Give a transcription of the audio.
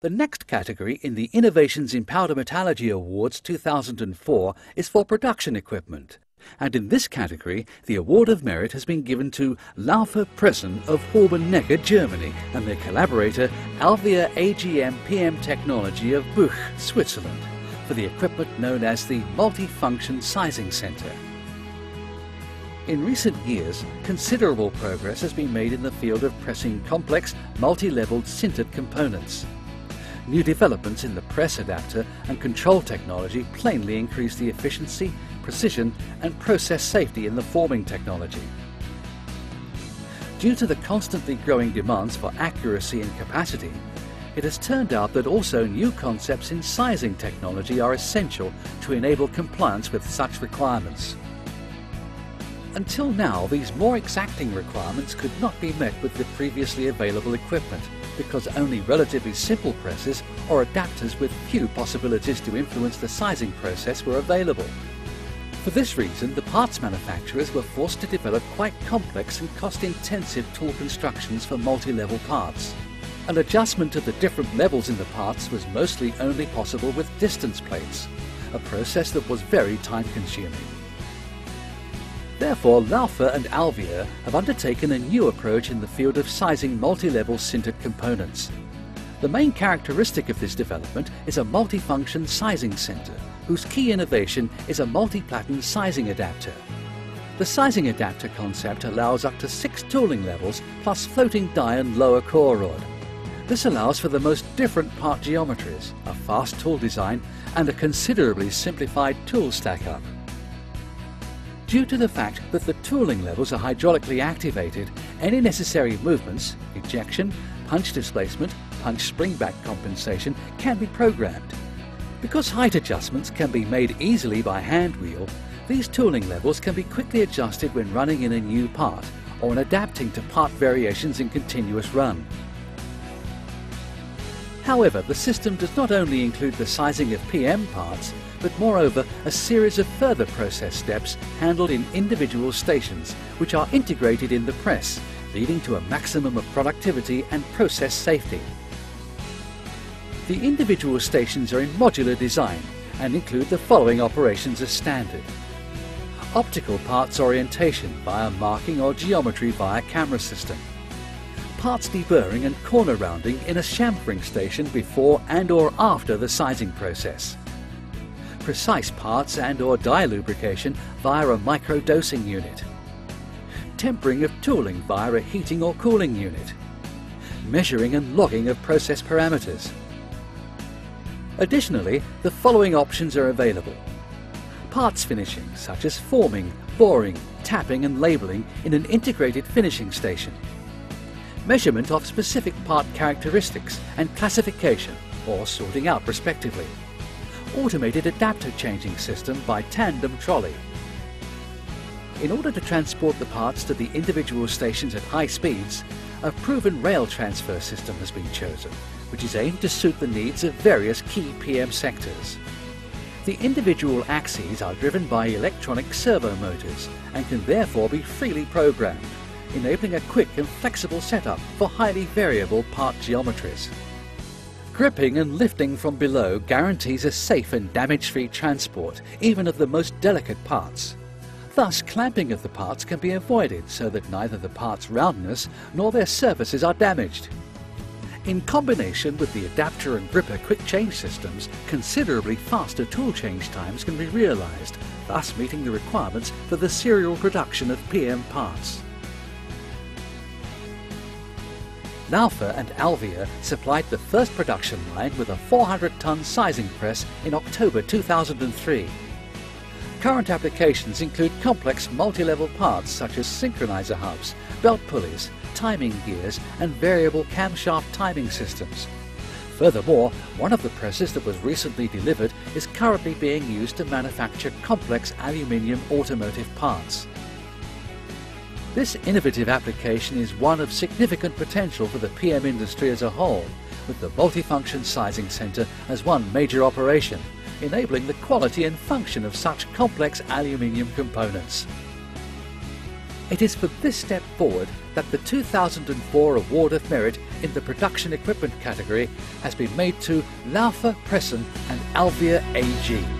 The next category in the Innovations in Powder Metallurgy Awards 2004 is for production equipment. And in this category, the Award of Merit has been given to Lauffer Pressen of Horb am Neckar, Germany, and their collaborator Alvier AGM PM Technology of Buch, Switzerland, for the equipment known as the Multifunction Sizing Center. In recent years, considerable progress has been made in the field of pressing complex, multi-leveled sintered components. New developments in the press adapter and control technology plainly increase the efficiency, precision and process safety in the forming technology. Due to the constantly growing demands for accuracy and capacity, it has turned out that also new concepts in sizing technology are essential to enable compliance with such requirements. Until now, these more exacting requirements could not be met with the previously available equipment because only relatively simple presses or adapters with few possibilities to influence the sizing process were available. For this reason, the parts manufacturers were forced to develop quite complex and cost-intensive tool constructions for multi-level parts. An adjustment of the different levels in the parts was mostly only possible with distance plates, a process that was very time-consuming. Therefore, Lauffer and Alvier have undertaken a new approach in the field of sizing multi-level sintered components. The main characteristic of this development is a multifunction sizing center, whose key innovation is a multi-platen sizing adapter. The sizing adapter concept allows up to six tooling levels plus floating die and lower core rod. This allows for the most different part geometries, a fast tool design and a considerably simplified tool stack-up. Due to the fact that the tooling levels are hydraulically activated, any necessary movements, ejection, punch displacement, punch springback compensation can be programmed. Because height adjustments can be made easily by hand wheel, these tooling levels can be quickly adjusted when running in a new part or when adapting to part variations in continuous run. However, the system does not only include the sizing of PM parts, but moreover a series of further process steps handled in individual stations, which are integrated in the press, leading to a maximum of productivity and process safety. The individual stations are in modular design and include the following operations as standard. Optical parts orientation via marking or geometry via camera system. Parts deburring and corner rounding in a chamfering station before and or after the sizing process precise parts and or die lubrication via a micro-dosing unit. Tempering of tooling via a heating or cooling unit. Measuring and logging of process parameters. Additionally, the following options are available. Parts finishing, such as forming, boring, tapping and labelling in an integrated finishing station. Measurement of specific part characteristics and classification or sorting out respectively automated adapter changing system by tandem trolley. In order to transport the parts to the individual stations at high speeds, a proven rail transfer system has been chosen, which is aimed to suit the needs of various key PM sectors. The individual axes are driven by electronic servo motors and can therefore be freely programmed, enabling a quick and flexible setup for highly variable part geometries. Gripping and lifting from below guarantees a safe and damage-free transport, even of the most delicate parts. Thus, clamping of the parts can be avoided so that neither the part's roundness nor their surfaces are damaged. In combination with the adapter and gripper quick change systems, considerably faster tool change times can be realized, thus meeting the requirements for the serial production of PM parts. Lauffer and Alvier supplied the first production line with a 400-ton sizing press in October 2003. Current applications include complex multi-level parts such as synchronizer hubs, belt pulleys, timing gears and variable camshaft timing systems. Furthermore, one of the presses that was recently delivered is currently being used to manufacture complex aluminium automotive parts. This innovative application is one of significant potential for the PM industry as a whole, with the multifunction sizing centre as one major operation, enabling the quality and function of such complex aluminium components. It is for this step forward that the 2004 Award of Merit in the Production Equipment category has been made to Lauffer Pressen and Alvier AG.